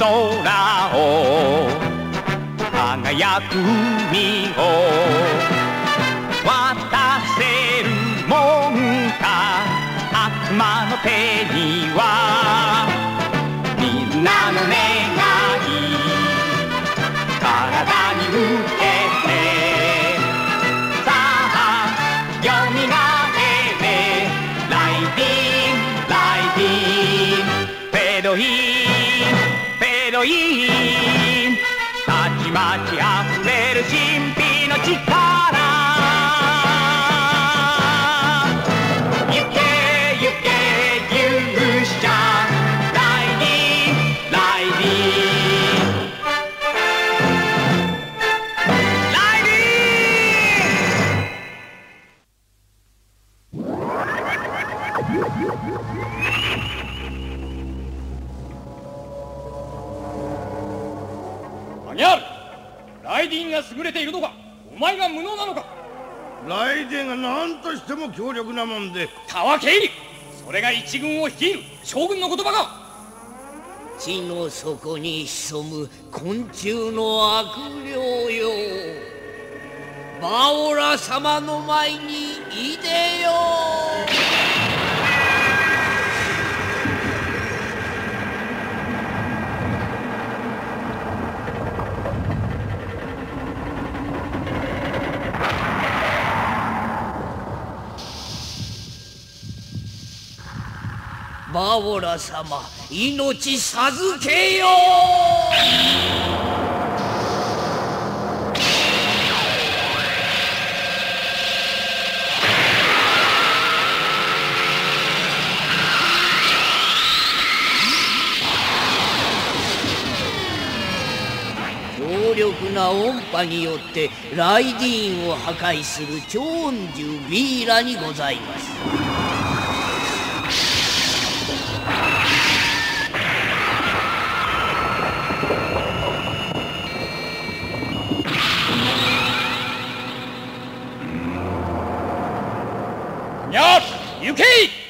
眩しい空を輝く海を渡せるもんか悪魔の手にはみんなの願い体に受けてさあよみがえれライディンライディンフェドイン。フェドインたちまち溢れる神秘の力。ているのかお前が無能なのか。ライデンが何としても強力なもんで。タワケイリそれが一軍を率いる将軍の言葉か。地の底に潜む昆虫の悪霊よ。バオラ様の前にいでよバオラ様命授けよ。強力な音波によってライディーンを破壊する超音獣ビーラにございます。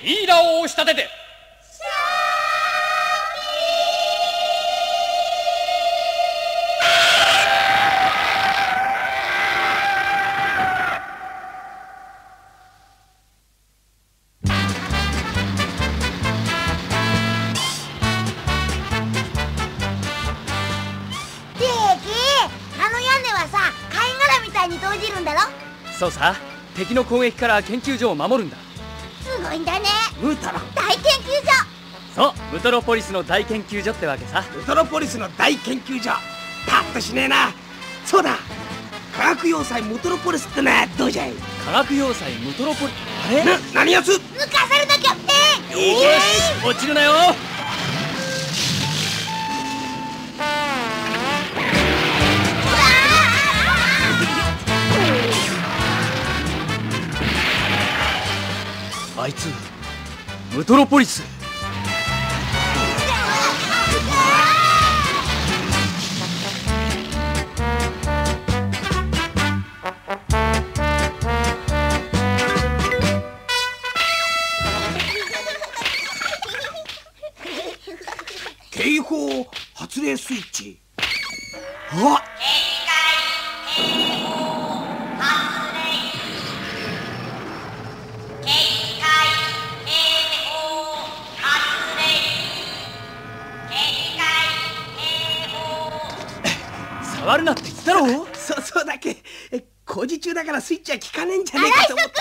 行けリーダーを押し立てて。そうさ敵の攻撃から研究所を守るんだすごいんだね。ムートロ。大研究所。そうムトロポリスの大研究所ってわけさ。ウトロポリスの大研究所。パッとしねえな。そうだ。科学要塞ムトロポリスってのはどうじゃい。科学要塞ムトロポリあれ？な何やつ抜かされたキャプテン。よーし。落ちるなよいつムトロポリス。中だからスイッチは効かねえんじゃねえかと。思って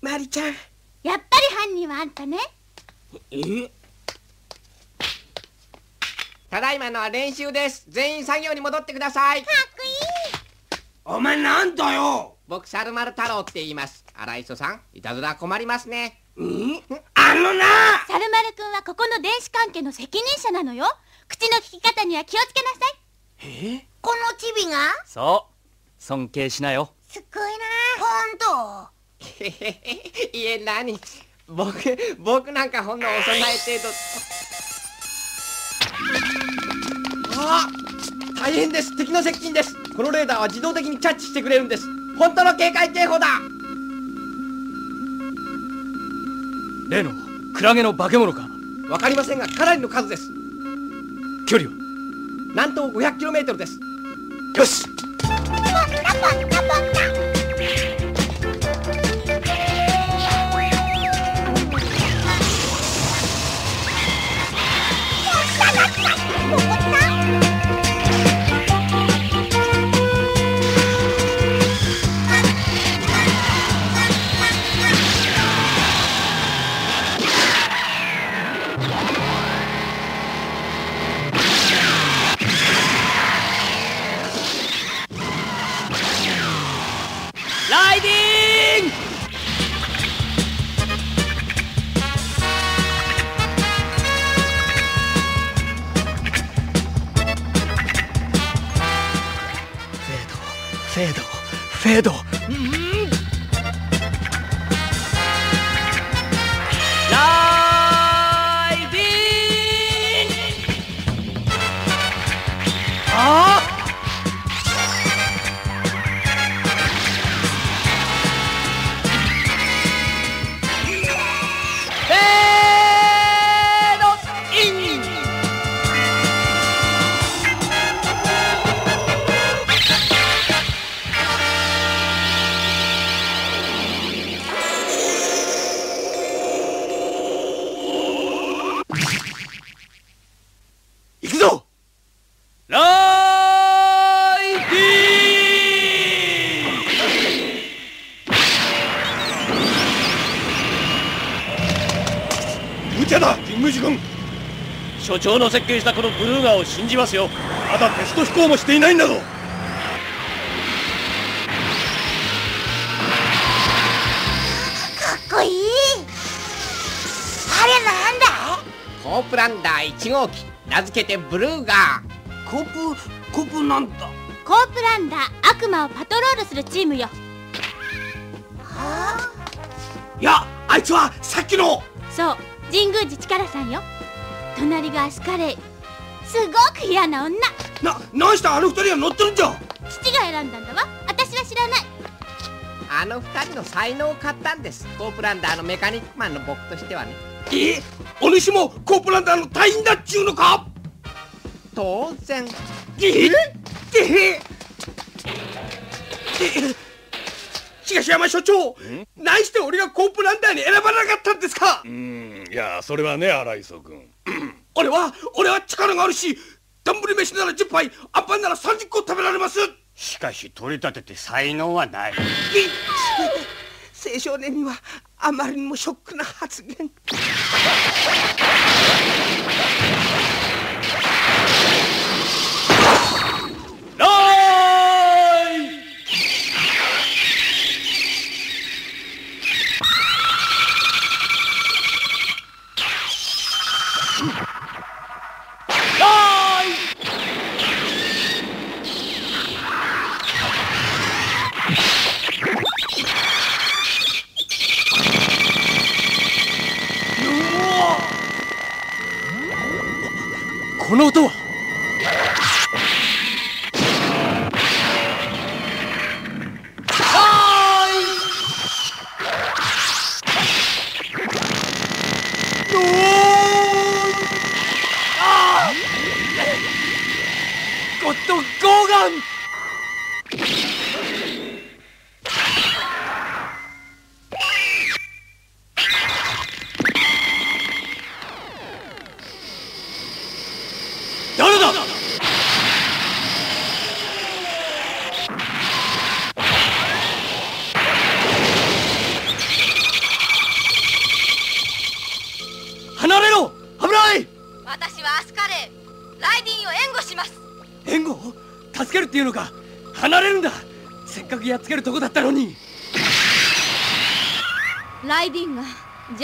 マリちゃん。やっぱり犯人はあんたね。えただいまのは練習です。全員作業に戻ってください。かっこいいお前なんだよ。僕猿丸太郎って言います。荒磯さんいたずら困りますね。ん？あのな。猿丸くんはここの電子関係の責任者なのよ。口の利き方には気をつけなさい。え？このチビが？そう尊敬しなよ。すっごいなほんとへへへいえ何？僕僕なんかほんのお供え程度。あ大変です。敵の接近です。このレーダーは自動的にキャッチしてくれるんです。本当の警戒警報だ。例のクラゲの化け物か？わかりませんがかなりの数です。距離は？南東 500km です。よしラフェードフェードうんだ神宮寺君所長の設計したこのブルーガーを信じますよ。まだテスト飛行もしていないんだぞ。かっこいい。あれなんだ？コープランダー1号機。名付けてブルーガー。コープコープなんだ。コープランダー悪魔をパトロールするチームよ。いやあいつはさっきの。そう神宮寺力さんよ。隣がアスカレイすごく嫌な女。な何してあの二人が乗ってるんじゃ。父が選んだんだわ。私は知らない。あの2人の才能を買ったんです。コープランダーのメカニックマンの僕としてはね。え？お主もコープランダーの隊員だっちゅうのか？当然。え？え？え？東山所長何して俺がコープランダーに選ばなかったんですか？うんいやそれはね荒磯君。俺は俺は力があるし丼飯なら10杯あんパンなら30個食べられます。しかし取り立てて才能はない。青少年にはあまりにもショックな発言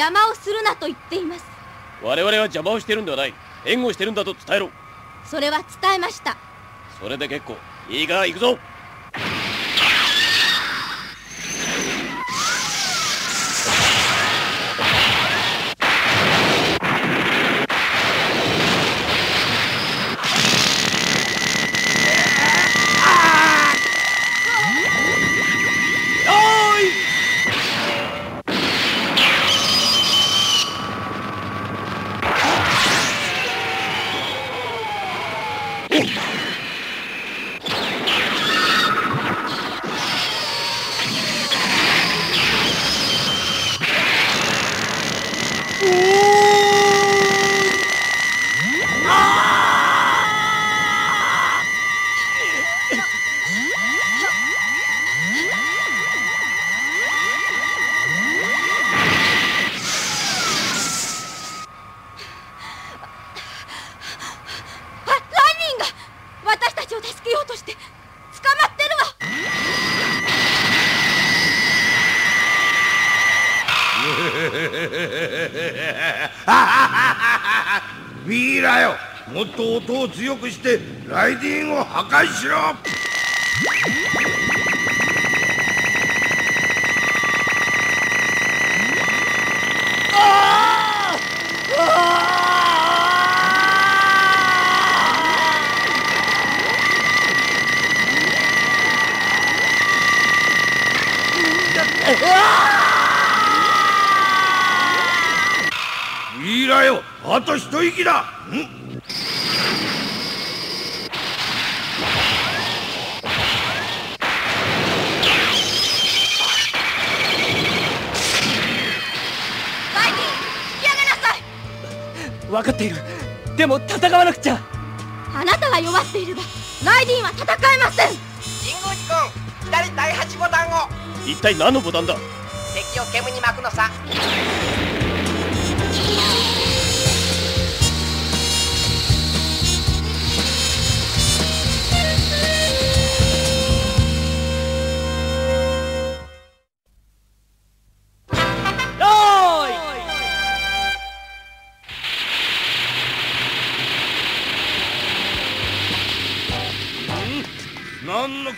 邪魔をするなと言っています。我々は邪魔をしてるんではない。援護してるんだと伝えろ。それは伝えました。それで結構。いいか行くぞもっと音を強くしてライディーンを破壊しろ。あと一息だんライディン引き上げなさい分かっている。でも戦わなくちゃ。あなたは弱っているがライディンは戦えません。神宮寺君左第8ボタンを。一体何のボタンだ？敵を煙に巻くのさ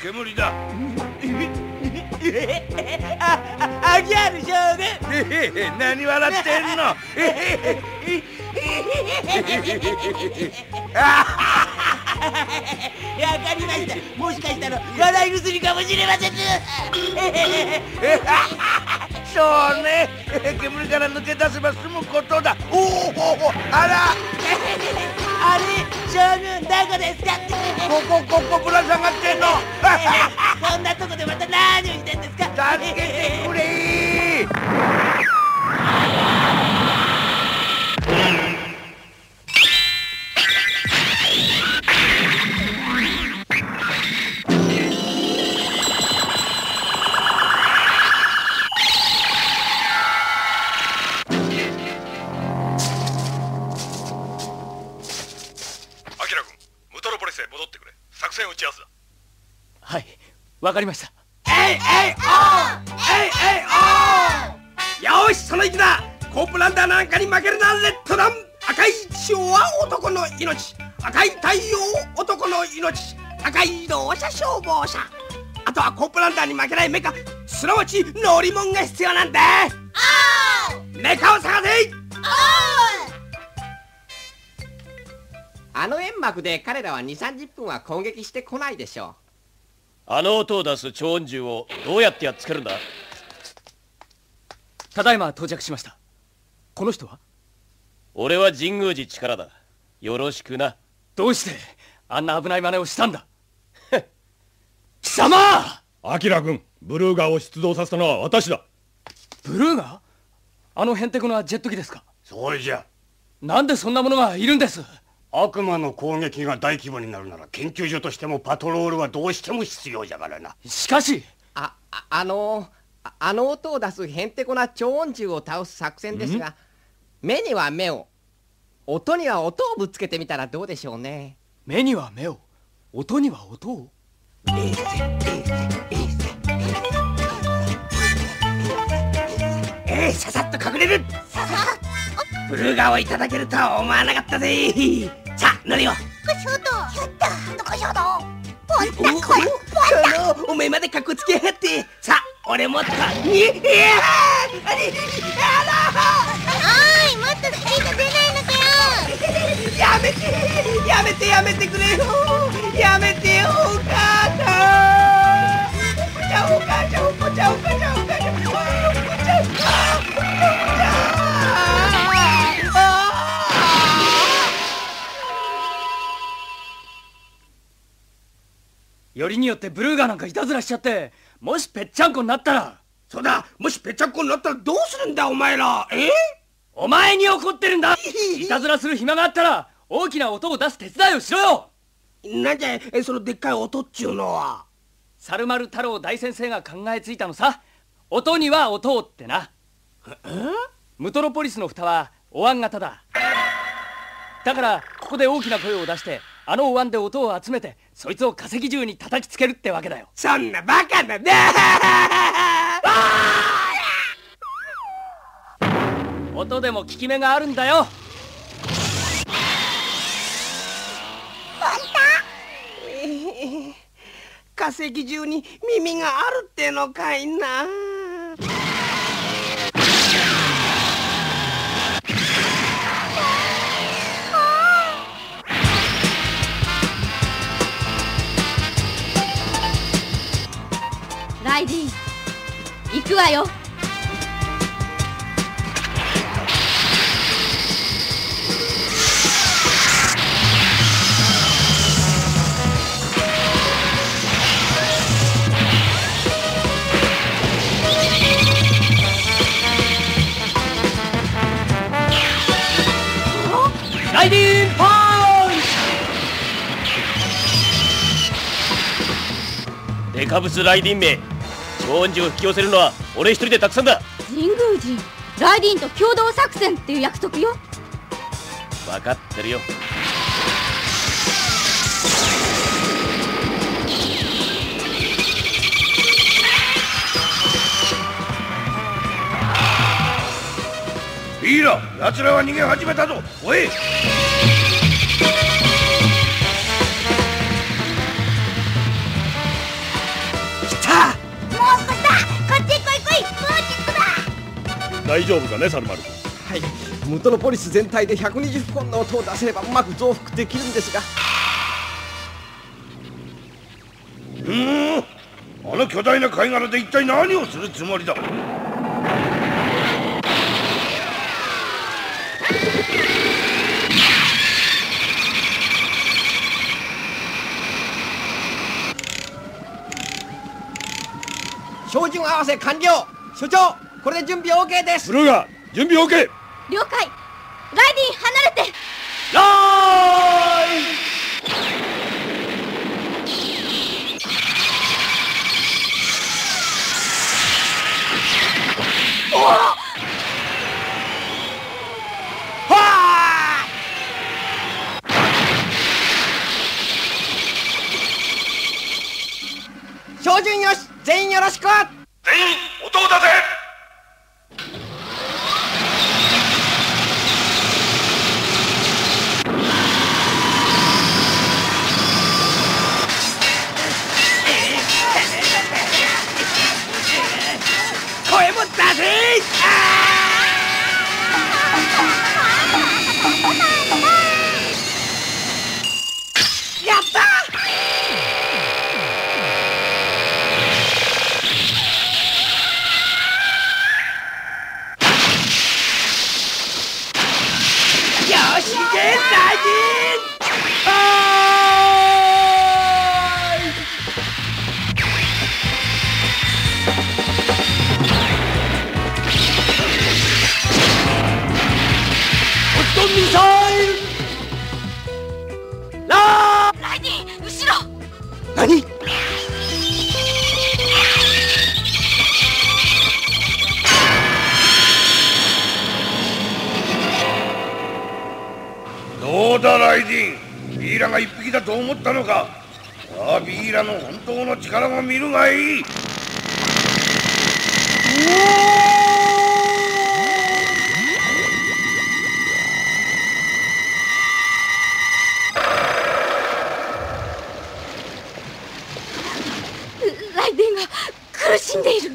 煙だ。ああギャル将軍へへへ何笑ってんのわかりましたもしかしたら笑い薬かもしれませんそうね煙から抜け出せば済むことだおおおおあらあれ将軍どこですか？ここここぶら下がってんの。そんなとこでまた何をしてんですか？助けてくれわかりました。えいえいおー!えいえいおー!よーしその意気だコープランダーなんかに負けるなレッドダウン赤い血は男の命!赤い太陽男の命!赤い自動車消防車!あとはコープランダーに負けないメカ!すなわち乗り物が必要なんだメカを探せ!あの煙幕で彼らは2 3 0分は攻撃してこないでしょあの音を出す超音銃をどうやってやっつけるんだ？ただいま到着しました。この人は？俺は神宮寺力だ。よろしくな。どうしてあんな危ない真似をしたんだ？貴様！アキラ君ブルーガーを出動させたのは私だ。ブルーがあのヘンテコなジェット機ですか？それじゃ。なんでそんなものがいるんです？悪魔の攻撃が大規模になるなら研究所としてもパトロールはどうしても必要じゃからな。しかしあああのああの音を出すへんてこな超音銃を倒す作戦ですが目には目を音には音をぶつけてみたらどうでしょうね。目には目を音には音を。えいささっと隠れるブルーガーをいただけるとは思わなかったぜ。さあ乗るよ。おおこのお前までかっこつけやがって。さあ俺もっとにいやーあれおいもっとスピード出ないのかよ。やめてやめてやめてくれよ。やめてよお母さん。じゃあお母ちゃんお母ちゃんお母ちゃんよりによってブルーガーなんかいたずらしちゃってもしぺっちゃんこになったら。そうだもしぺちゃんこになったらどうするんだお前ら。え？お前に怒ってるんだ。いたずらする暇があったら大きな音を出す手伝いをしろよ。なんじゃえそのでっかい音っちゅうのは。猿丸太郎大先生が考えついたのさ。音には音をってな。ムトロポリスの蓋はお椀型だ。だからここで大きな声を出してあのお椀で音を集めてそいつを化石銃に叩きつけるってわけだよ。そんなバカなね音でも効き目があるんだよ。化石中に耳があるってのかいなわよ。ライディンパン！デカブスライディン名。超音痴を引き寄せるのは俺一人でたくさんだ。神宮寺ライディンと共同作戦っていう約束よ。分かってるよ。ビーラ奴らは逃げ始めたぞ。おい大丈夫かねサルマルはい。ムトロポリス全体で120本の音を出せればうまく増幅できるんですが。うーん。あの巨大な貝殻で一体何をするつもりだ？照準合わせ完了。所長これで準備 OK です。ブルーガ準備 OK 了解。ライディン離れて。ライ!照準よし全員よろしく。全員音を出せ声もからも見るがいい。ライデンが苦しんでいる。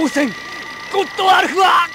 光線。ゴッドアルフは。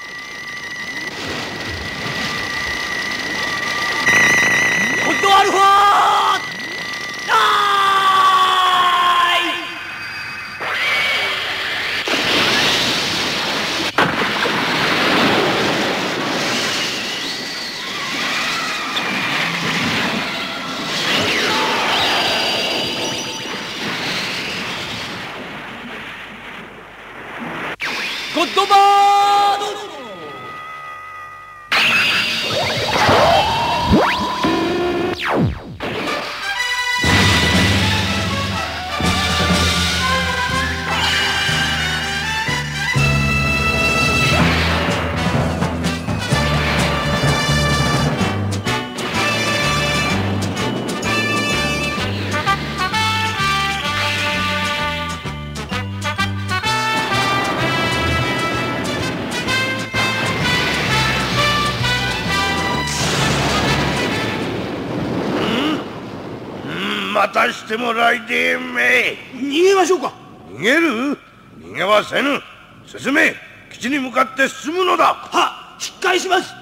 ましてもライデンめ逃げましょうか。逃げる？逃げはせぬ。進め。基地に向かって進むのだ。は引き返します。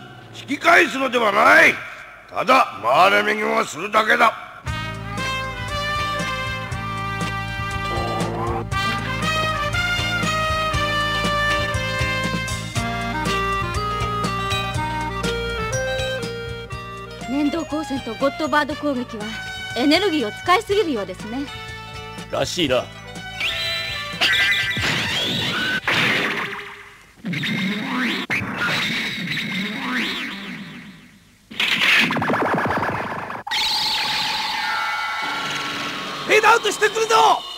引き返すのではない。ただ回れ右をするだけだ。粘土光線とゴッドバード攻撃はエネルギーを使いすぎるようですね。らしいな。フェードアウトしてくるぞ。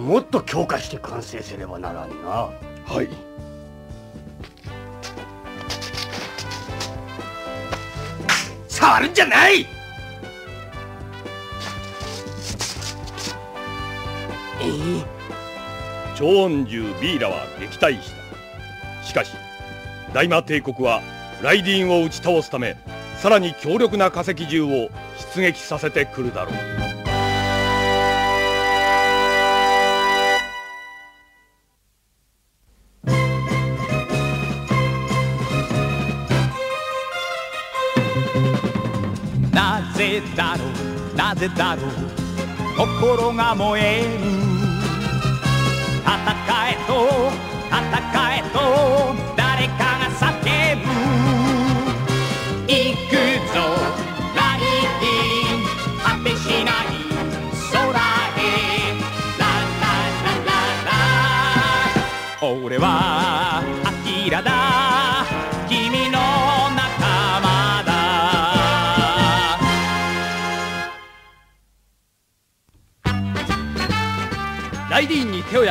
もっと強化して完成せねばならんな。はい。触るんじゃない！超音銃ビーラは撃退した。しかし大魔帝国はライディンを打ち倒すためさらに強力な化石銃を出撃させてくるだろううなぜだろ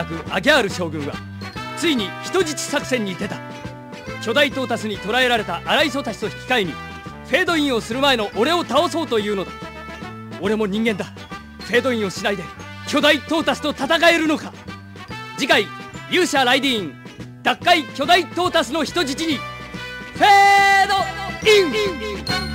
ディーンに手を焼くアギャール将軍はついに人質作戦に出た。巨大トータスに捕らえられたアライソたちと引き換えにフェードインをする前の俺を倒そうというのだ。俺も人間だ。フェードインをしないで巨大トータスと戦えるのか。次回勇者ライディーン奪回巨大トータスの人質にフェードイン!